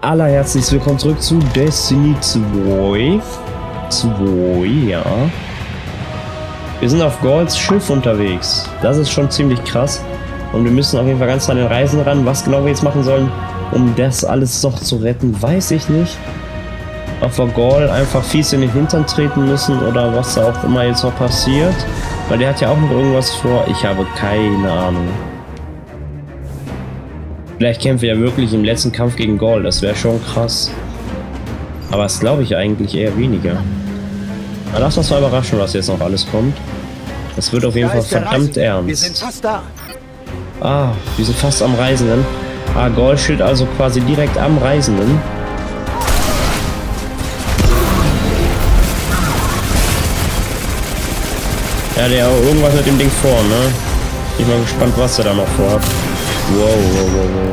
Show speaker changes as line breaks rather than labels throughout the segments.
allerherzlichst willkommen zurück zu Destiny 2. 2, ja. Wir sind auf Golds Schiff unterwegs. Das ist schon ziemlich krass. Und wir müssen auf jeden Fall ganz an den Reisen ran. Was genau wir jetzt machen sollen, um das alles noch zu retten, weiß ich nicht. Ob wir Gaul einfach fies in den Hintern treten müssen oder was da auch immer jetzt noch passiert. Weil der hat ja auch noch irgendwas vor. Ich habe keine Ahnung. Vielleicht kämpfen wir ja wirklich im letzten Kampf gegen Gaul. Das wäre schon krass. Aber das glaube ich eigentlich eher weniger. Aber lass uns mal überraschen, was jetzt noch alles kommt. Das wird auf jeden da Fall verdammt ernst. Wir sind fast da. Ah, wir sind fast am Reisenden. Ah, Gaul steht also quasi direkt am Reisenden. Ja, der hat irgendwas mit dem Ding vor, ne? Ich bin mal gespannt, was er da noch vorhat. Wow, wow, wow, wow.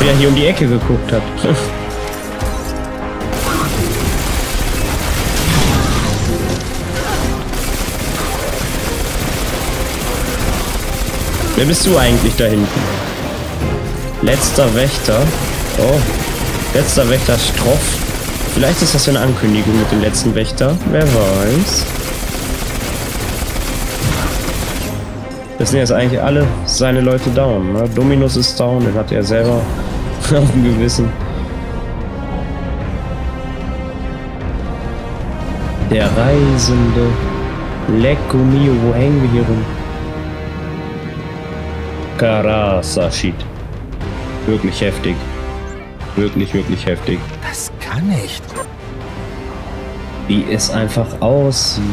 Wer hier um die Ecke geguckt hat. Wer bist du eigentlich da hinten? Letzter Wächter. Oh. Letzter Wächter Stroff. Vielleicht ist das eine Ankündigung mit dem letzten Wächter. Wer weiß. Das sind jetzt eigentlich alle seine Leute down. Ne? Dominus ist down, den hat er selber auf dem Gewissen. Der Reisende. Lecco mio, wo hängen wir hier rum? Karasashit. Wirklich heftig. Wirklich, wirklich heftig.
Das kann nicht.
Wie es einfach aussieht.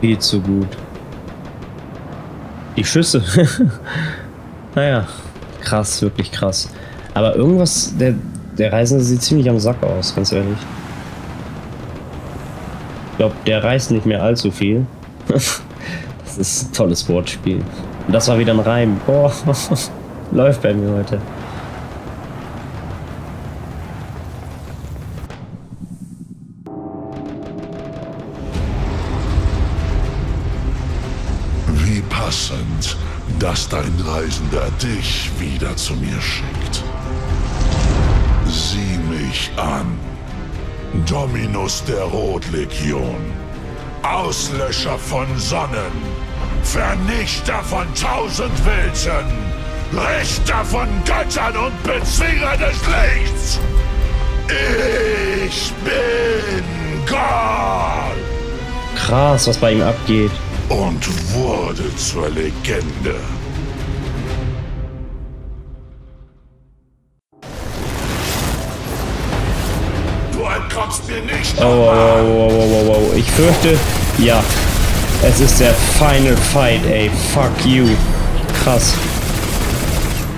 Viel zu gut. Die Schüsse. naja, krass, wirklich krass. Aber irgendwas, der, der Reisende sieht ziemlich am Sack aus, ganz ehrlich. Ich glaube, der reißt nicht mehr allzu viel. Das ist ein tolles Wortspiel. Und das war wieder ein Reim. Boah, läuft bei mir heute.
Dass dein Reisender dich wieder zu mir schickt. Sieh mich an. Dominus der Rotlegion. Auslöscher von Sonnen. Vernichter von tausend Welten, Richter von Göttern und Bezwinger des Lichts. Ich bin Gott.
Krass, was bei ihm abgeht.
Und wurde zur Legende. Du entkommst mir nicht.
Oh, oh, oh, oh, oh, oh. Ich fürchte, ja, es ist der Final Fight, ey. Fuck you. Krass.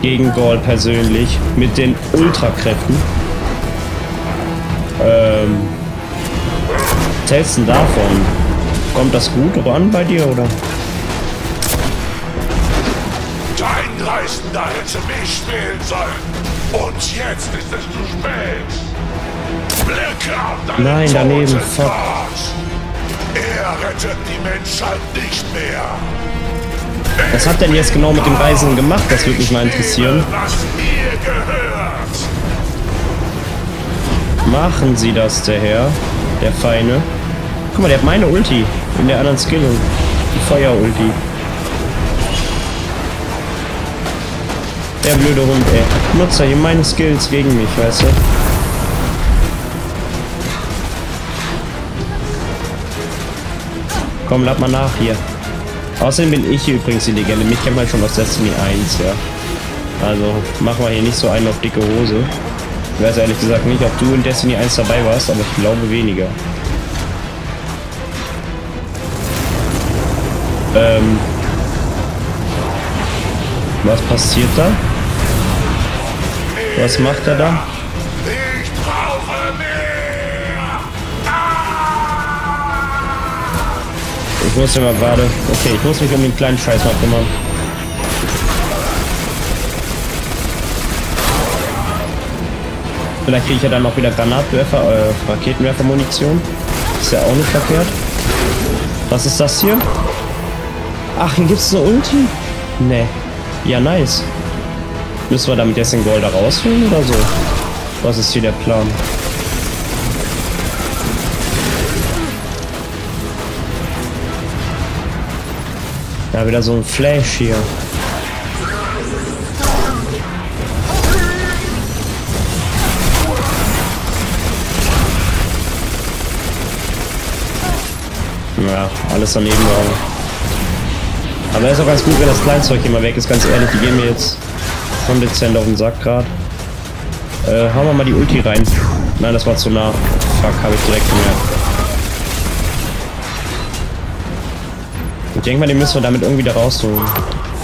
Gegen Gaul persönlich. Mit den Ultrakräften. Ähm. Was hältst du davon? Kommt das gut ran bei dir, oder?
Dein Reisender hätte mich spielen sollen. Und jetzt ist es zu spät. Blicke auf deinen
Nein, daneben. Fuck.
Er rettet die Menschheit nicht mehr.
Was hat denn jetzt genau mit dem Reisen gemacht? Das würde mich mal interessieren. Machen Sie das, der Herr, der Feine. Guck mal, der hat meine Ulti in der anderen Skill. Die Feuer-Ulti. Der blöde Hund, ey. Nutzer hier meine Skills gegen mich, weißt du? Komm, lad mal nach hier. Außerdem bin ich hier übrigens die Legende. Mich kennt man schon aus Destiny 1, ja. Also, machen wir hier nicht so einen auf dicke Hose. Ich weiß ehrlich gesagt nicht, ob du in Destiny 1 dabei warst, aber ich glaube weniger. Ähm. Was passiert da? Was macht er da? Ich muss ja mal gerade... Okay, ich muss mich um den kleinen Scheiß mal kümmern. Vielleicht kriege ich ja dann noch wieder Granatwerfer, äh, Raketenwerfer-Munition. Ist ja auch nicht verkehrt. Was ist das hier? Ach, hier gibt es eine Ulti? Nee. Ja, nice. Müssen wir damit jetzt den Gold rausholen oder so? Was ist hier der Plan? Ja, wieder so ein Flash hier. Ja, alles daneben gehauen. Aber ist auch ganz gut, wenn das Kleinzeug hier mal weg ist, ganz ehrlich. Die gehen mir jetzt schon dezent auf den Sack gerade. Äh, hauen wir mal die Ulti rein. Nein, das war zu nah. Fuck, habe ich direkt gemerkt. Ich denke mal, den müssen wir damit irgendwie da rausholen.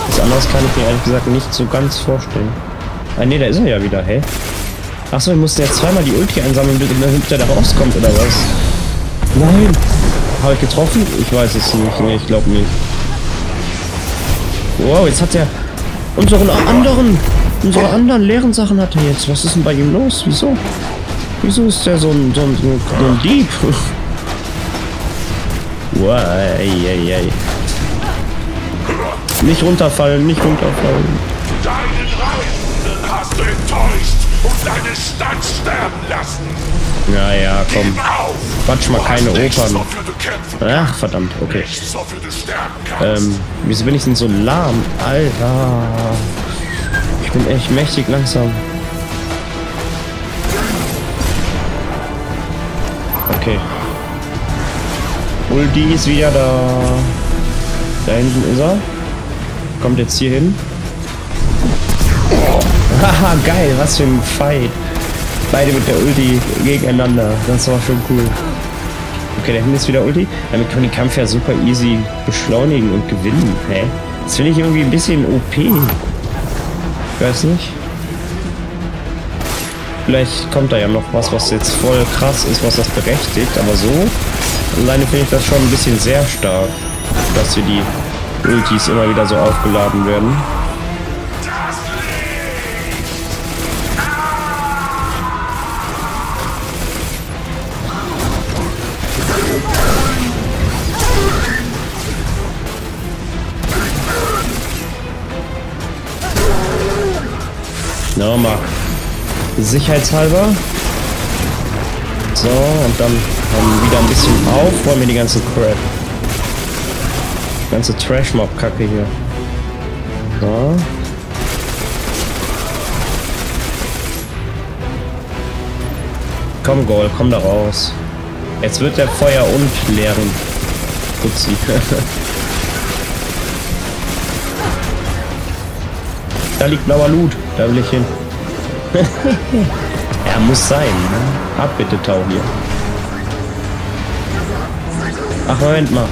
Was anderes kann ich mir ehrlich gesagt nicht so ganz vorstellen. Ah ne, da ist er ja wieder, hä? Achso, ich musste jetzt zweimal die Ulti einsammeln, damit er da rauskommt, oder was? Nein! Habe ich getroffen? Ich weiß es nicht. Nee, ich glaube nicht. Wow, jetzt hat er unseren anderen, unsere anderen leeren Sachen hat er jetzt. Was ist denn bei ihm los? Wieso? Wieso ist der so ein, so ein, so ein Dieb? wow, ey, ey, ey. Nicht runterfallen, nicht runterfallen.
Deine Stadt sterben lassen.
Ja, ja, komm. Quatsch mal keine Opern. Ach, verdammt, okay. Ähm, wieso bin ich denn so lahm? Alter. Ich bin echt mächtig langsam. Okay. Ulti ist wieder da. Da hinten ist er. Kommt jetzt hier hin. Haha, geil, was für ein Fight. Beide mit der Ulti gegeneinander. Das war schon cool. Okay, da hinten ist wieder Ulti. Damit kann man den Kampf ja super easy beschleunigen und gewinnen. Hä? Das finde ich irgendwie ein bisschen OP. Ich weiß nicht. Vielleicht kommt da ja noch was, was jetzt voll krass ist, was das berechtigt. Aber so alleine finde ich das schon ein bisschen sehr stark, dass hier die Ultis immer wieder so aufgeladen werden. Nochmal. Sicherheitshalber. So, und dann haben wieder ein bisschen auf. Wollen wir die ganze Crap. Ganze Trash-Mob-Kacke hier. So. Komm, Goal, komm da raus. Jetzt wird der Feuer und leeren. Putzi. da liegt blauer Loot. Da will ich hin. er muss sein. Ne? Ab bitte, Tau hier. Ach, Moment mal.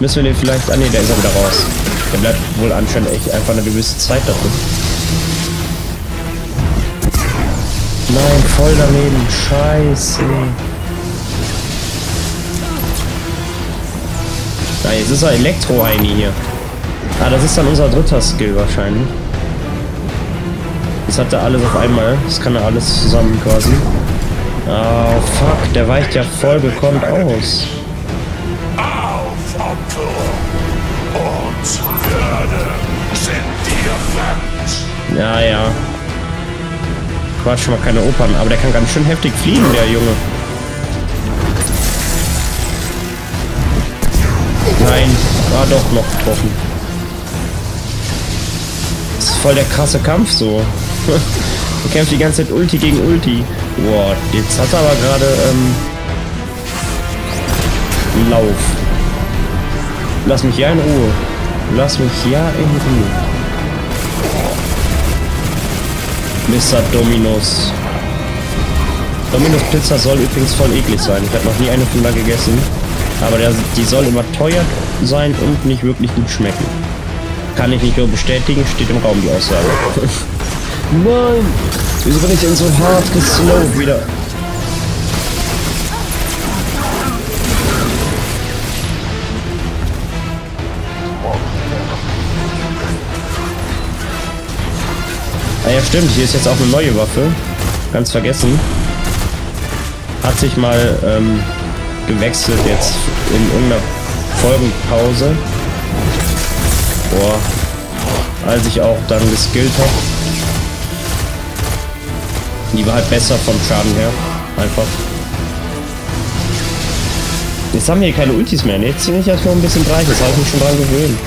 Müssen wir den vielleicht... Ah ne, der ist ja wieder raus. Der bleibt wohl anscheinend echt einfach eine gewisse Zeit da drin. Nein, voll daneben. Scheiße. Na, jetzt ist er Elektro-Heini hier. Ah, das ist dann unser dritter Skill wahrscheinlich. Das hat er alles auf einmal. Das kann er alles zusammen quasi. Oh, fuck. Der weicht ja voll gekonnt aus.
Auf.
Ja, ja. Quatsch mal keine Opern. Aber der kann ganz schön heftig fliegen, der Junge. Nein, war doch noch getroffen. Das ist voll der krasse Kampf so. Er kämpft die ganze Zeit Ulti gegen Ulti. Boah, jetzt hat er aber gerade ähm, Lauf. Lass mich ja in Ruhe. Lass mich ja in Ruhe. Mr. Dominus. Dominus Pizza soll übrigens voll eklig sein. Ich habe noch nie eine von da gegessen. Aber der, die soll immer teuer sein und nicht wirklich gut schmecken. Kann ich nicht nur bestätigen, steht im Raum die Aussage. Nein! Wieso bin ich denn so hart geslowt wieder? Ah ja, stimmt. Hier ist jetzt auch eine neue Waffe. Ganz vergessen. Hat sich mal ähm, gewechselt jetzt in irgendeiner Folgenpause. Boah. Als ich auch dann geskillt habe. Die war halt besser vom Schaden her. Einfach. Jetzt haben wir hier keine Ultis mehr. Ne? Jetzt bin ich erst noch ein bisschen breit. Das habe ich mich schon dran gewöhnt.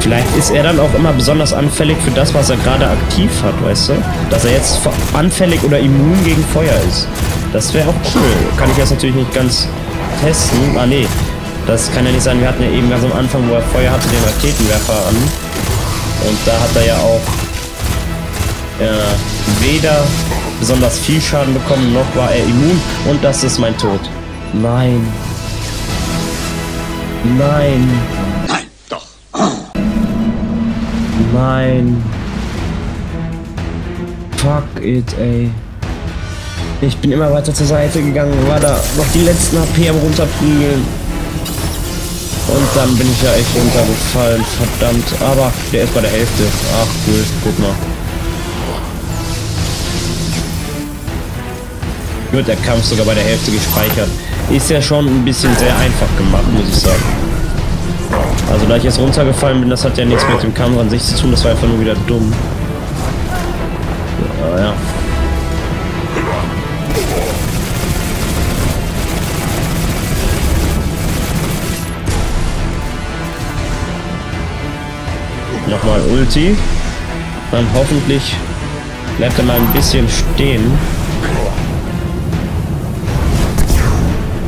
Vielleicht ist er dann auch immer besonders anfällig für das, was er gerade aktiv hat, weißt du? Dass er jetzt anfällig oder immun gegen Feuer ist. Das wäre auch cool. Kann ich jetzt natürlich nicht ganz testen. Ah, nee. Das kann ja nicht sein. Wir hatten ja eben ganz am Anfang, wo er Feuer hatte, den Raketenwerfer an. Und da hat er ja auch äh, weder besonders viel Schaden bekommen, noch war er immun. Und das ist mein Tod. Nein. Nein. Nein. Fuck it, ey. Ich bin immer weiter zur Seite gegangen, war da noch die letzten HP am runterprügeln. Und dann bin ich ja echt runtergefallen, verdammt. Aber der ist bei der Hälfte. Ach cool, guck mal. Wird der Kampf sogar bei der Hälfte gespeichert. Ist ja schon ein bisschen sehr einfach gemacht, muss ich sagen. Also da ich jetzt runtergefallen bin, das hat ja nichts mit dem Kampf an sich zu tun, das war einfach nur wieder dumm. Ja, ja. Nochmal Ulti. Dann hoffentlich bleibt er mal ein bisschen stehen.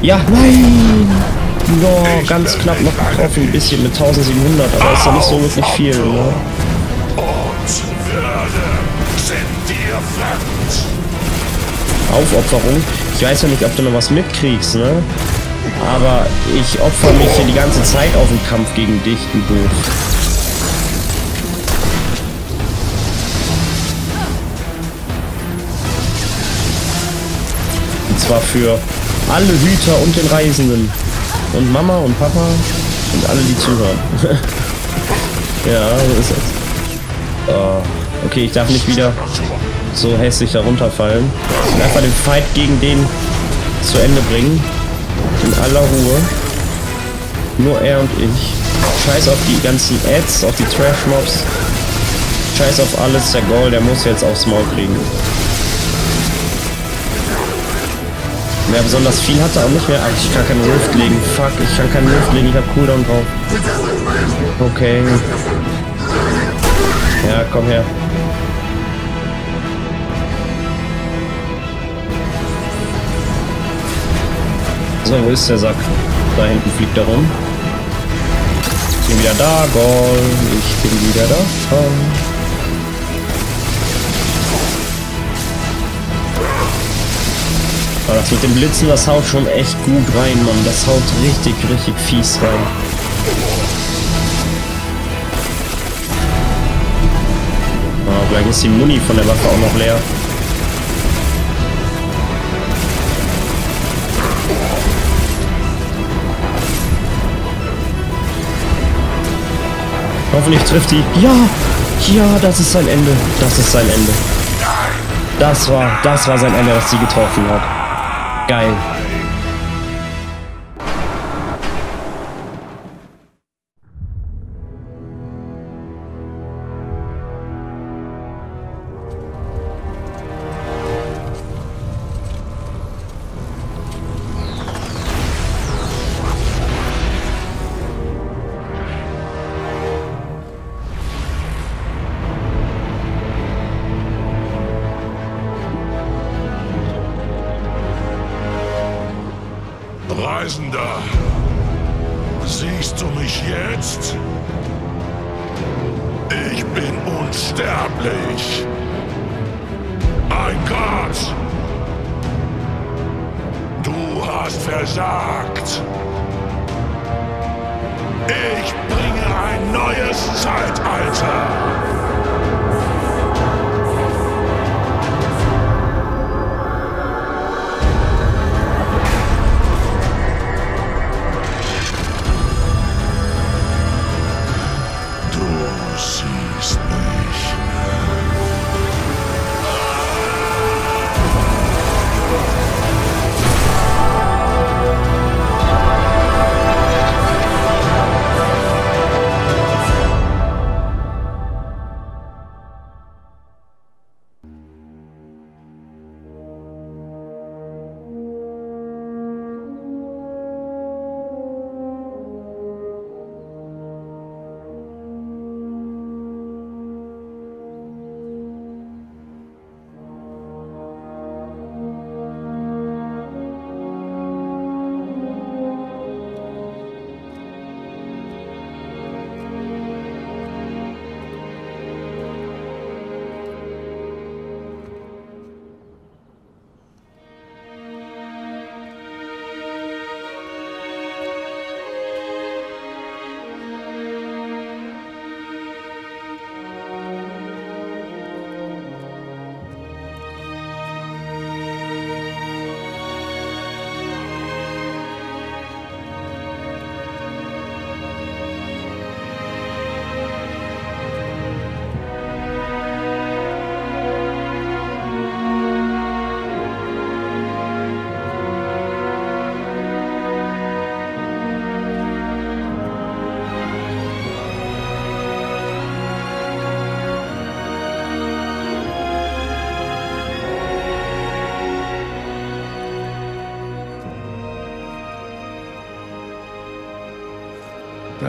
Ja, nein! No, ganz knapp noch getroffen, ein bisschen mit 1700, aber ist ja nicht so wirklich viel, ne? Aufopferung. Ich weiß ja nicht, ob du noch was mitkriegst, ne? Aber ich opfer mich hier die ganze Zeit auf den Kampf gegen dich, du Doof. Zwar für alle Hüter und den Reisenden. Und Mama und Papa und alle, die zuhören. ja, so ist es. Oh, okay, ich darf nicht wieder so hässlich herunterfallen. Und einfach den Fight gegen den zu Ende bringen. In aller Ruhe. Nur er und ich. Scheiß auf die ganzen Ads, auf die Trash-Mobs. Scheiß auf alles. Der Goal, der muss jetzt aufs Maul kriegen. Wer besonders viel hatte, auch nicht mehr. Ach, ich kann keinen Rift legen. Fuck, ich kann keinen Rift legen. Ich hab Cooldown drauf. Okay. Ja, komm her. So, wo ist der Sack? Da hinten fliegt er rum. Ich bin wieder da, Goal. Ich bin wieder da. Oh. Aber das mit dem Blitzen, das haut schon echt gut rein, Mann. Das haut richtig, richtig fies rein. Ah, vielleicht ist die Muni von der Waffe auch noch leer. Hoffentlich trifft die. Ja! Ja, das ist sein Ende. Das ist sein Ende. Das war, das war sein Ende, was sie getroffen hat. Geil.
Mich jetzt? Ich bin unsterblich. Ein Gott. Du hast versagt. Ich bringe ein neues Zeitalter.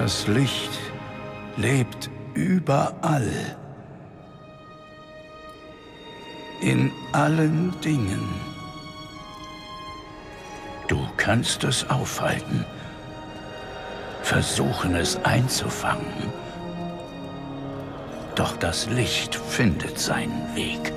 Das Licht lebt überall. In allen Dingen. Du kannst es aufhalten, versuchen es einzufangen. Doch das Licht findet seinen Weg.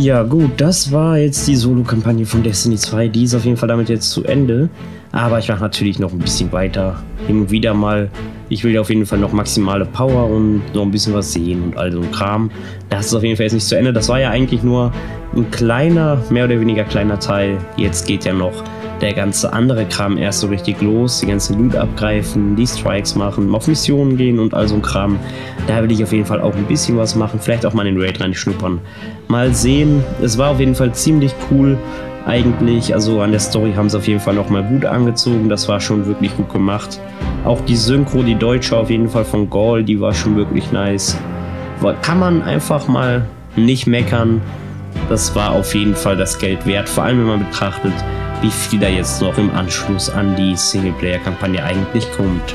Ja gut, das war jetzt die Solo-Kampagne von Destiny 2. Die ist auf jeden Fall damit jetzt zu Ende. Aber ich mache natürlich noch ein bisschen weiter. Und wieder mal. Ich will ja auf jeden Fall noch maximale Power und noch ein bisschen was sehen und all so ein Kram. Das ist auf jeden Fall jetzt nicht zu Ende. Das war ja eigentlich nur ein kleiner, mehr oder weniger kleiner Teil. Jetzt geht ja noch der ganze andere Kram erst so richtig los. Die ganzen Loot abgreifen, die Strikes machen, auf Missionen gehen und all so ein Kram. Da will ich auf jeden Fall auch ein bisschen was machen. Vielleicht auch mal in den Raid reinschnuppern. Mal sehen. Es war auf jeden Fall ziemlich cool eigentlich. Also an der Story haben sie auf jeden Fall nochmal gut angezogen. Das war schon wirklich gut gemacht. Auch die Synchro, die deutsche auf jeden Fall von Gaul, die war schon wirklich nice. Kann man einfach mal nicht meckern. Das war auf jeden Fall das Geld wert. Vor allem wenn man betrachtet, wie viel da jetzt noch im Anschluss an die Singleplayer-Kampagne eigentlich kommt.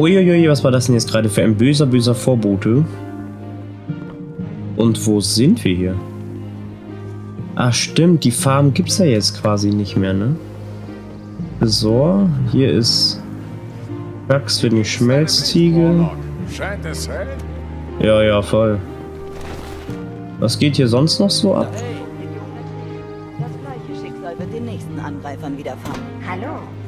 Uiuiui, was war das denn jetzt gerade für ein böser, böser Vorbote? Und wo sind wir hier? Ach stimmt, die Farm gibt es ja jetzt quasi nicht mehr, ne? So, hier ist Bugs für den Schmelztiegel. Ja, ja, voll. Was geht hier sonst noch so ab?
Das gleiche Schicksal wird den nächsten Angreifern widerfahren. Hallo.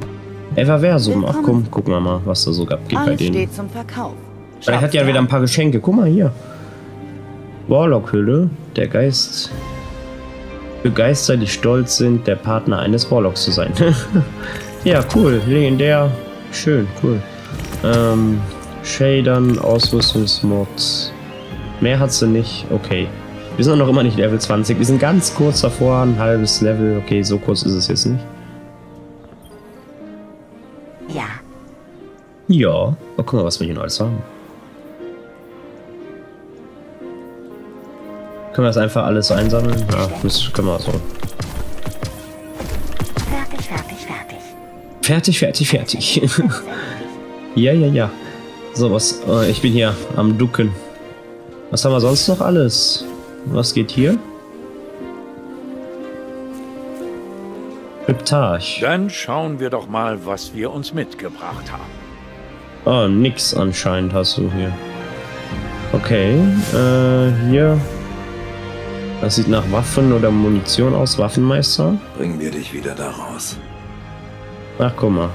Everversum. Ach komm, gucken wir mal, was da so abgeht bei
Alles
denen.
steht zum Verkauf.
Weil er hat ja wieder ein paar Geschenke. Guck mal hier. Warlock-Hülle. Der Geist. Begeistert, die stolz sind, der Partner eines Warlocks zu sein. ja, cool. Legendär. Schön, cool. Ähm, Shadern, Ausrüstungsmods. Mehr hat sie nicht. Okay. Wir sind auch noch immer nicht Level 20. Wir sind ganz kurz davor, ein halbes Level. Okay, so kurz ist es jetzt nicht.
Ja.
Oh, guck mal, was wir hier noch alles haben. Können wir das einfach alles einsammeln? Ja, das können wir so.
Fertig, fertig, fertig.
Fertig, fertig, fertig. ja, ja, ja. So, was? Äh, ich bin hier am Ducken. Was haben wir sonst noch alles? Was geht hier? Kryptarch.
Dann schauen wir doch mal, was wir uns mitgebracht haben.
Ah, nix anscheinend hast du hier. Okay, äh, hier. Das sieht nach Waffen oder Munition aus. Waffenmeister.
Bringen wir dich wieder da raus.
Ach, guck mal.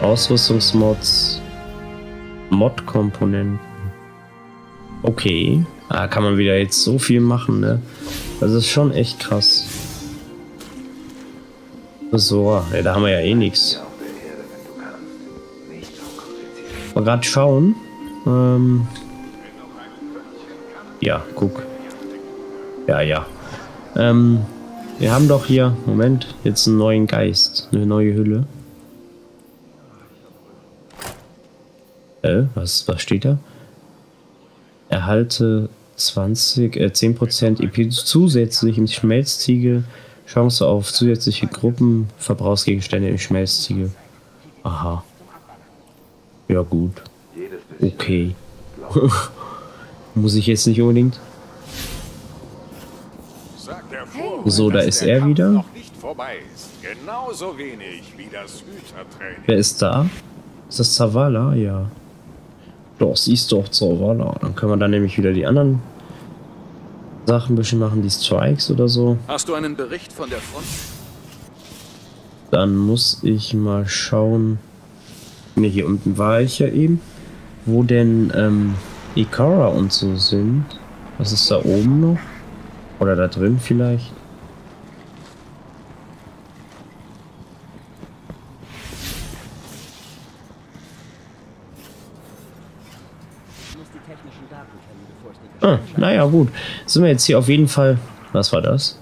Ausrüstungsmods. Mod-Komponenten. Okay. Da kann man wieder jetzt so viel machen, ne? Das ist schon echt krass. So, ja, da haben wir ja eh nichts. Mal gerade schauen. Ähm ja, guck. Ja, ja. Ähm, wir haben doch hier, Moment, jetzt einen neuen Geist, eine neue Hülle. Äh, was, was steht da? Erhalte 20, äh, 10% EP zusätzlich im Schmelztiegel. Chance auf zusätzliche Gruppen, Verbrauchsgegenstände im Schmelztiegel. Aha. Ja gut. Okay. Muss ich jetzt nicht unbedingt. So, da ist er wieder. Wer ist da? Ist das Zavala? Ja. Doch, sie ist doch Zavala. Dann können wir dann nämlich wieder die anderen Sachen ein bisschen machen, die Strikes oder so.
Hast du einen Bericht von der Front?
Dann muss ich mal schauen. Ne, hier unten war ich ja eben. Wo denn ähm, Ikara und so sind. Was ist da oben noch? Oder da drin vielleicht? Ah, naja, gut. Sind wir jetzt hier auf jeden Fall. Was war das?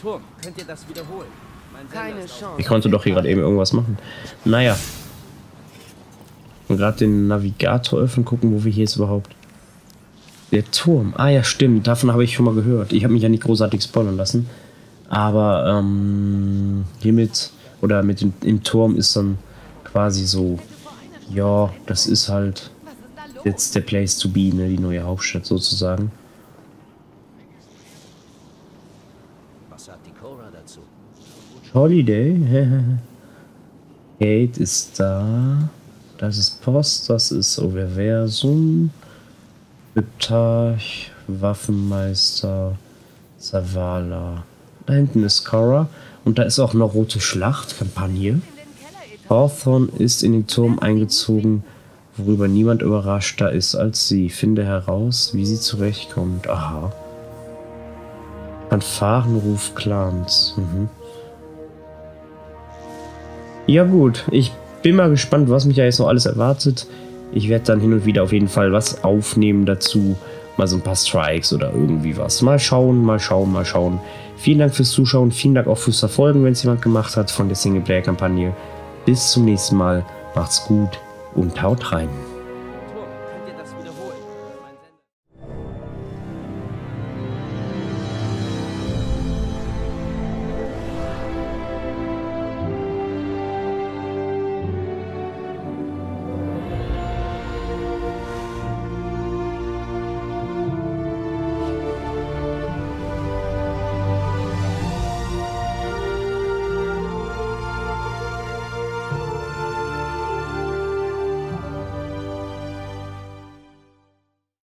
Turm, könnt ihr das wiederholen? Keine Chance.
Ich konnte doch hier gerade eben irgendwas machen. Naja. Und gerade den Navigator öffnen, gucken, wo wir hier jetzt überhaupt. Der Turm. Ah ja, stimmt. Davon habe ich schon mal gehört. Ich habe mich ja nicht großartig spoilern lassen. Aber ähm, hiermit oder mit dem im Turm ist dann quasi so. Ja, das ist halt jetzt der Place to be, ne, die neue Hauptstadt sozusagen.
Was sagt die Cora dazu?
Holiday. Kate ist da. Das ist Post, das ist Overversum. Hyptarch, Waffenmeister, Zavala. Da hinten ist Cora. Und da ist auch eine rote Schlachtkampagne. Hawthorne ist in den Turm eingezogen, worüber niemand überraschter ist als sie. Finde heraus, wie sie zurechtkommt. Aha. Fanfarenruf Clans. Mhm. Ja gut, ich bin mal gespannt, was mich ja jetzt noch alles erwartet. Ich werde dann hin und wieder auf jeden Fall was aufnehmen dazu. Mal so ein paar Strikes oder irgendwie was. Mal schauen, mal schauen, mal schauen. Vielen Dank fürs Zuschauen. Vielen Dank auch fürs Verfolgen, wenn es jemand gemacht hat von der Singleplayer-Kampagne. Bis zum nächsten Mal. Macht's gut und haut rein.